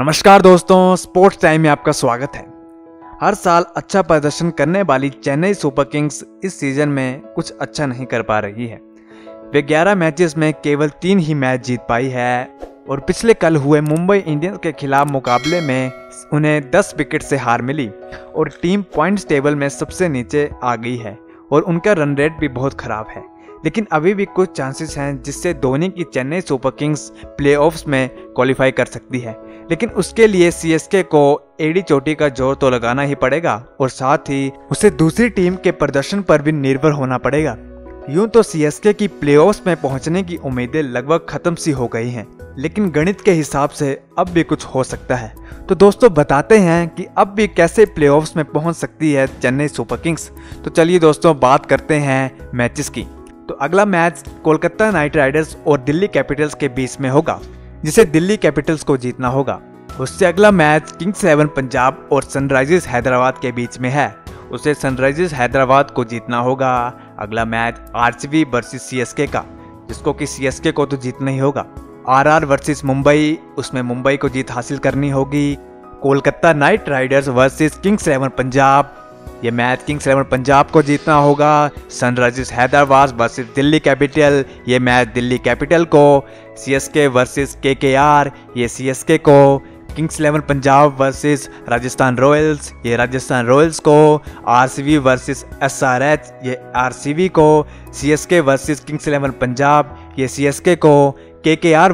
नमस्कार दोस्तों sports time में आपका स्वागत है। हर साल अच्छा प्रदर्शन करने वाली चेन्नई सुपर किंग्स इस सीज़न में कुछ अच्छा नहीं कर पा रही है। वे 11 मैचेस में केवल तीन ही मैच जीत पाई है और पिछले कल हुए मुंबई इंडियंस के खिलाफ मुकाबले में उन्हें 10 विकेट से हार मिली और टीम पॉइंट्स टेबल में सबसे नीचे आ गई है और उनका रन रेट भी बहुत खराब है। लेकिन अभी भी कुछ चांसेस हैं जिससे धोनी की चेन्नई सुपर किंग्स प्लेऑफ्स में क्वालिफाई कर सकती है। लेकिन उसके लिए सीएसके को एडी चोटी का ज़ोर तो लगाना ही पड़ेगा और साथ ही उसे दूसरी टीम के प्रदर्शन पर भी निर्भर होना पड़ेगा। यूँ तो सीएसके की प्लेऑफ्स में पहुँचने की उम्मीदें लगभग खत्म सी हो गई हैं, लेकिन गणित के हिसाब से अब भी कुछ हो सकता है। तो दोस्तों, बताते हैं कि अब भी कैसे प्लेऑफ्स में पहुँच सकती है चेन्नई सुपर किंग्स। तो चलिए दोस्तों, बात करते हैं मैचेस की। तो अगला मैच कोलकाता नाइट राइडर्स और दिल्ली कैपिटल्स के बीच में होगा। जिसे दिल्ली कैपिटल्स को जीतना होगा। उससे अगला मैच किंग्स इलेवन पंजाब और सनराइजर्स हैदराबाद के बीच में है। उसे सनराइजर्स हैदराबाद को जीतना होगा। अगला मैच आरसीबी वर्सेस सीएसके का, जिसको कि सीएसके को तो जीतना ही होगा। आरआर वर्सेस मुंबई, उसमें मुंबई को जीत हासिल करनी होगी। Kolkata Knight Riders versus Kings Eleven Punjab ये मैच किंग्स इलेवन पंजाब को जीतना होगा। Sunrisers Hyderabad versus Delhi Capital. ये मैच दिल्ली कैपिटल को सीएसके वर्सेस केकेआर ये सीएसके को। Kings Eleven Punjab versus Rajasthan Royals, ये राजस्थान रॉयल्स को। आरसीबी वर्सेस एसआरएच ये आरसीबी को। CSK versus Kings Eleven Punjab, ये सीएसके को। केकेआर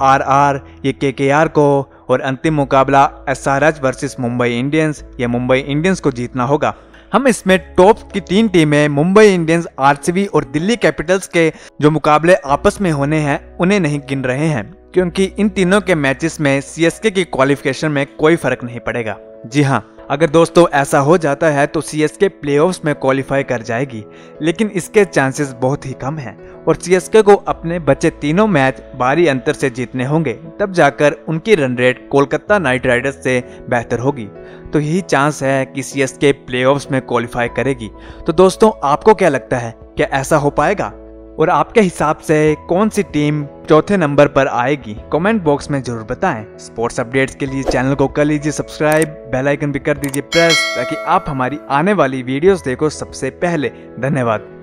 आर आर ये के के आर को, और अंतिम मुकाबला एसआरएच वर्सेस मुंबई इंडियंस, ये मुंबई इंडियंस को जीतना होगा। हम इसमें टॉप की तीन टीमें, मुंबई इंडियंस, आरसीबी और दिल्ली कैपिटल्स के, जो मुकाबले आपस में होने हैं, उन्हें नहीं गिन रहे हैं, क्योंकि इन तीनों के मैचेस में सीएसके की क्वालिफिकेशन में कोई फ़र्क नहीं पड़ेगा। जी हाँ। अगर दोस्तों ऐसा हो जाता है तो सी एस के प्ले में क्वालिफाई कर जाएगी, लेकिन इसके चांसेस बहुत ही कम हैं और सी एस के को अपने बचे तीनों मैच बारी अंतर से जीतने होंगे, तब जाकर उनकी run rate Kolkata Knight Riders से बेहतर होगी। तो यही चांस है कि सी एस के प्ले में क्वालिफाई करेगी। तो दोस्तों, आपको क्या लगता है? क्या ऐसा हो पाएगा? और आपके हिसाब से कौन सी टीम चौथे नंबर पर आएगी? कमेंट बॉक्स में ज़रूर बताएँ। स्पोर्ट्स अपडेट्स के लिए चैनल को कर लीजिए सब्सक्राइब, बेल आइकन भी कर दीजिए प्रेस, ताकि आप हमारी आने वाली वीडियोस देखो सबसे पहले। धन्यवाद।